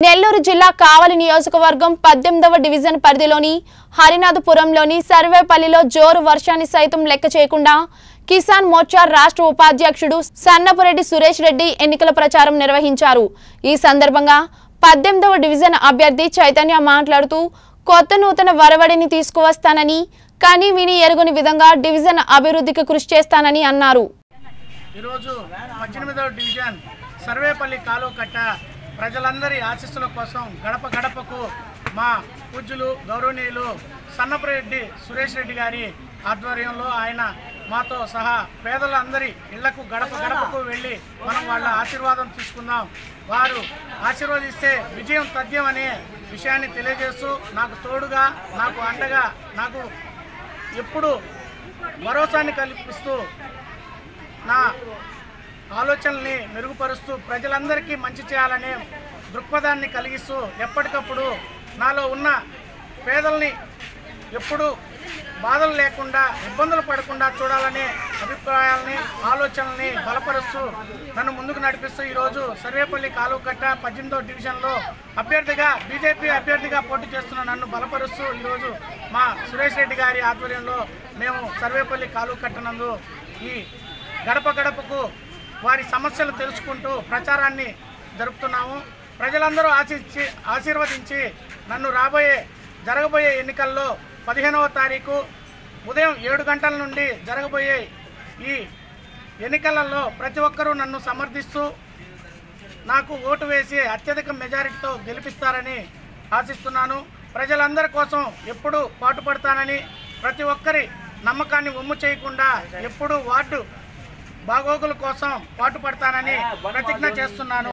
నెల్లూరు జిల్లా కావలి నియోజకవర్గం పద్దెనిమిదవ డివిజన్ పరిధిలోని హరినాథపురంలోని సర్వేపల్లిలో జోరు వర్షాన్ని సైతం లెక్క చేయకుండా కిసాన్ మోర్చా రాష్ట్ర ఉపాధ్యక్షుడు సన్నపురెడ్డి సురేష్ రెడ్డి ఎన్నికల ప్రచారం నిర్వహించారు. ఈ సందర్భంగా పద్దెనిమిదవ డివిజన్ అభ్యర్థి చైతన్య మాట్లాడుతూ కొత్త నూతన వరవడిని తీసుకువస్తానని కానీ విని ఎరుగుని విధంగా డివిజన్ అభివృద్ధికి కృషి చేస్తానని అన్నారు. ఈరోజు పద్దెనిమిదవ డివిజన్ సర్వేపల్లి కాలువ కట్ట ప్రజలందరి ఆశీస్సుల కోసం గడప గడపకు మా పూజ్యులు గౌరవనీయులు సన్నపరెడ్డి సురేష్ రెడ్డి గారి ఆధ్వర్యంలో ఆయన మాతో సహా పేదలందరి ఇళ్ళకు గడప గడపకు వెళ్ళి మనం వాళ్ళ ఆశీర్వాదం తీసుకుందాం. వారు ఆశీర్వదిస్తే విజయం తథ్యం అనే విషయాన్ని తెలియజేస్తూ నాకు తోడుగా నాకు అండగా నాకు ఎప్పుడు భరోసాన్ని కల్పిస్తూ నా ఆలోచనల్ని మెరుగుపరుస్తూ ప్రజలందరికీ మంచి చేయాలనే దృక్పథాన్ని కలిగిస్తూ ఎప్పటికప్పుడు నాలో ఉన్న పేదల్ని ఎప్పుడూ బాధలు లేకుండా ఇబ్బందులు పడకుండా చూడాలనే అభిప్రాయాలని ఆలోచనల్ని బలపరుస్తూ నన్ను ముందుకు నడిపిస్తూ ఈరోజు సర్వేపల్లి కాలువకట్ట పద్దెనిమిదో డివిజన్లో అభ్యర్థిగా బీజేపీ అభ్యర్థిగా పోటీ చేస్తున్న నన్ను బలపరుస్తూ ఈరోజు మా సురేష్ రెడ్డి గారి ఆధ్వర్యంలో మేము సర్వేపల్లి కాలువకట్టనందు ఈ గడప గడపకు వారి సమస్యలు తెలుసుకుంటూ ప్రచారాన్ని జరుపుతున్నాము. ప్రజలందరూ ఆశించి ఆశీర్వదించి నన్ను రాబోయే జరగబోయే ఎన్నికల్లో పదిహేనవ తారీఖు ఉదయం ఏడు గంటల నుండి జరగబోయే ఈ ఎన్నికలలో ప్రతి ఒక్కరూ నన్ను సమర్థిస్తూ నాకు ఓటు వేసి అత్యధిక మెజారిటీతో గెలిపిస్తారని ఆశిస్తున్నాను. ప్రజలందరి కోసం ఎప్పుడూ పాటుపడతానని ప్రతి ఒక్కరి నమ్మకాన్ని ఒమ్ము చేయకుండా ఎప్పుడూ వార్డు బాగోగుల కోసం పాటుపడతానని ప్రతిజ్ఞ చేస్తున్నాను.